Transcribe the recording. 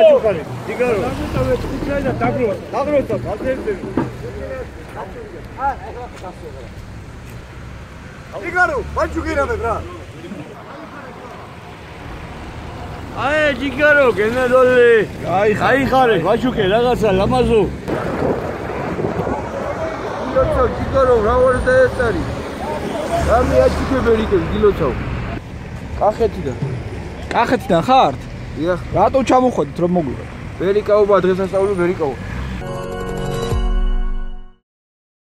ჩუქარი იგარო თუქრა და დაგრო დაგროცა გაზერდები იგარო ვაჩუქირამე ბრა აი იგარო გენერალი აი აი ხარე ვაჩუქე რაღაცა ლამაზო იგარო იგარო რა ვარ და ეს არის რამე აჩუქებელი კი გილოცავ კახეთიდან კახეთიდან ხართ? დიახ რატო ჩამოხვედით რომ მოგვიღოთ? ვერიკაობა დღესასწაული ვერიკაობა